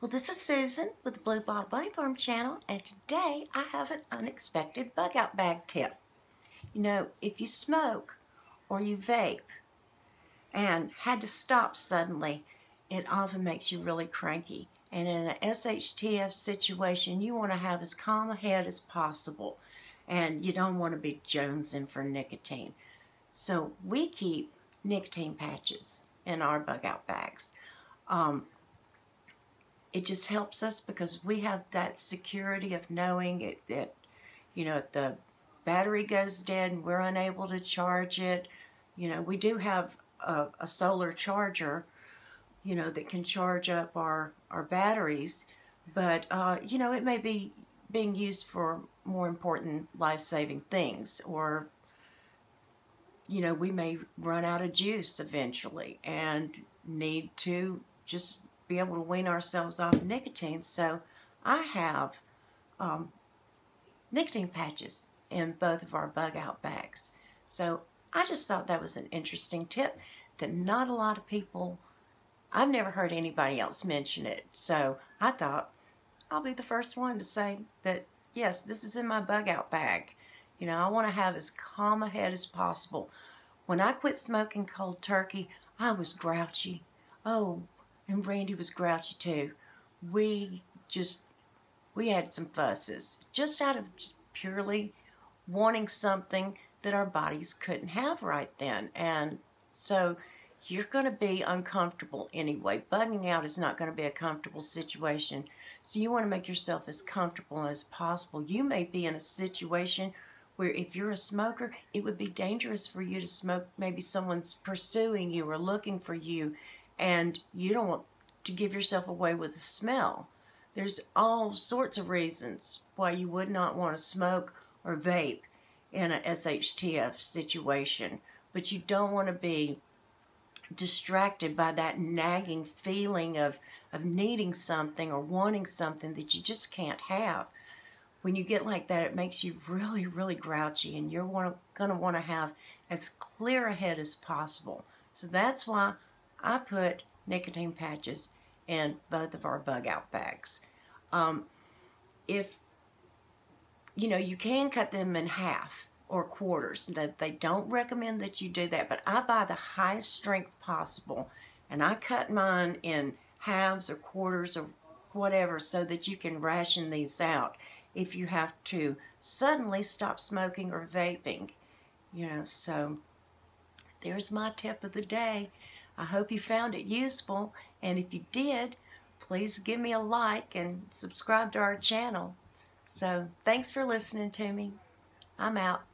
Well, this is Susan with the Blue Bottle Bunny Farm channel, and today I have an unexpected bug out bag tip. You know, if you smoke or you vape and had to stop suddenly, it often makes you really cranky. And in an SHTF situation, you want to have as calm a head as possible, and you don't want to be jonesing for nicotine. So we keep nicotine patches in our bug out bags. Um, it just helps us because we have that security of knowing it, that, you know, if the battery goes dead and we're unable to charge it, you know, we do have a, a solar charger, you know, that can charge up our, our batteries, but, uh, you know, it may be being used for more important life-saving things or you know we may run out of juice eventually and need to just be able to wean ourselves off nicotine. So I have um, nicotine patches in both of our bug out bags. So I just thought that was an interesting tip that not a lot of people, I've never heard anybody else mention it. So I thought I'll be the first one to say that, yes, this is in my bug out bag. You know, I want to have as calm a head as possible. When I quit smoking cold turkey, I was grouchy. Oh, and Randy was grouchy too. We just, we had some fusses just out of just purely wanting something that our bodies couldn't have right then. And so you're going to be uncomfortable anyway. Bugging out is not going to be a comfortable situation. So you want to make yourself as comfortable as possible. You may be in a situation where if you're a smoker, it would be dangerous for you to smoke. Maybe someone's pursuing you or looking for you and you don't want to give yourself away with a smell. There's all sorts of reasons why you would not want to smoke or vape in a SHTF situation, but you don't want to be distracted by that nagging feeling of, of needing something or wanting something that you just can't have. When you get like that, it makes you really, really grouchy, and you're going to want to have as clear a head as possible. So that's why I put nicotine patches in both of our bug out bags. Um, if, you know, you can cut them in half or quarters. That They don't recommend that you do that, but I buy the highest strength possible and I cut mine in halves or quarters or whatever so that you can ration these out if you have to suddenly stop smoking or vaping. You know, so there's my tip of the day. I hope you found it useful, and if you did, please give me a like and subscribe to our channel. So, thanks for listening to me. I'm out.